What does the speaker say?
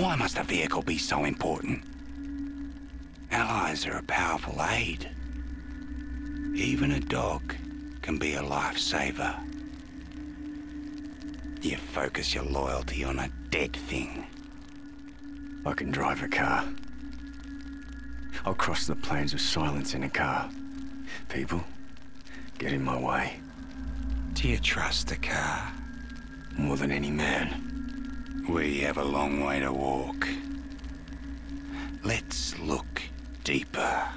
Why must a vehicle be so important? Allies are a powerful aid. Even a dog can be a lifesaver. You focus your loyalty on a dead thing. I can drive a car. I'll cross the plains of silence in a car. People, get in my way. Do you trust the car? More than any man. We have a long way to walk. Let's look deeper.